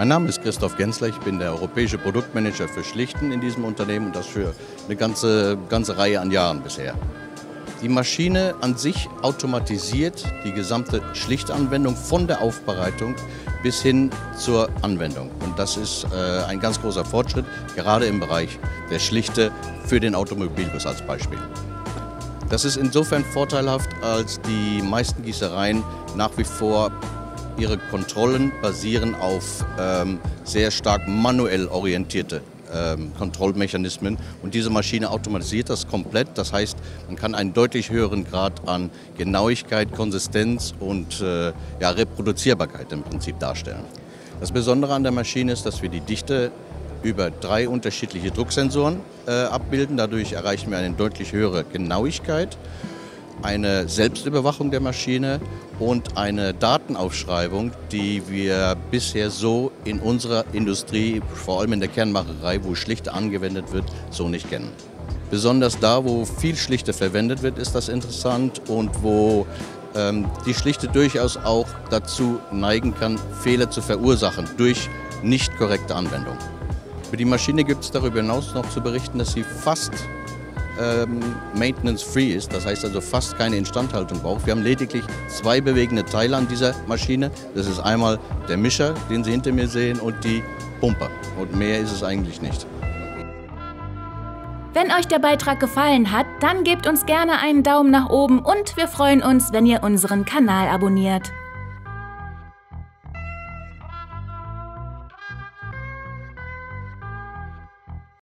Mein Name ist Christoph Gensler, ich bin der europäische Produktmanager für Schlichten in diesem Unternehmen und das für eine ganze, ganze Reihe an Jahren bisher. Die Maschine an sich automatisiert die gesamte Schlichtanwendung von der Aufbereitung bis hin zur Anwendung. Und das ist äh, ein ganz großer Fortschritt, gerade im Bereich der Schlichte für den Automobilguss als Beispiel. Das ist insofern vorteilhaft, als die meisten Gießereien nach wie vor ihre Kontrollen basieren auf ähm, sehr stark manuell orientierte ähm, Kontrollmechanismen. Und diese Maschine automatisiert das komplett. Das heißt, man kann einen deutlich höheren Grad an Genauigkeit, Konsistenz und äh, ja, Reproduzierbarkeit im Prinzip darstellen. Das Besondere an der Maschine ist, dass wir die Dichte über drei unterschiedliche Drucksensoren äh, abbilden. Dadurch erreichen wir eine deutlich höhere Genauigkeit eine Selbstüberwachung der Maschine und eine Datenaufschreibung, die wir bisher so in unserer Industrie, vor allem in der Kernmacherei, wo Schlichte angewendet wird, so nicht kennen. Besonders da, wo viel Schlichte verwendet wird, ist das interessant und wo ähm, die Schlichte durchaus auch dazu neigen kann, Fehler zu verursachen durch nicht korrekte Anwendung. Für die Maschine gibt es darüber hinaus noch zu berichten, dass sie fast ähm, maintenance-free ist, das heißt also fast keine Instandhaltung braucht. Wir haben lediglich zwei bewegende Teile an dieser Maschine. Das ist einmal der Mischer, den Sie hinter mir sehen, und die Pumper. Und mehr ist es eigentlich nicht. Wenn euch der Beitrag gefallen hat, dann gebt uns gerne einen Daumen nach oben und wir freuen uns, wenn ihr unseren Kanal abonniert.